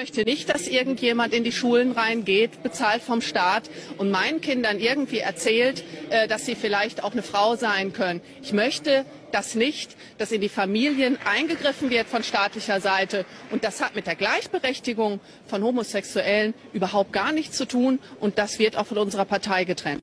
Ich möchte nicht, dass irgendjemand in die Schulen reingeht, bezahlt vom Staat, und meinen Kindern irgendwie erzählt, äh, dass sie vielleicht auch eine Frau sein können. Ich möchte das nicht, dass in die Familien eingegriffen wird von staatlicher Seite. Und das hat mit der Gleichberechtigung von Homosexuellen überhaupt gar nichts zu tun. Und das wird auch von unserer Partei getrennt.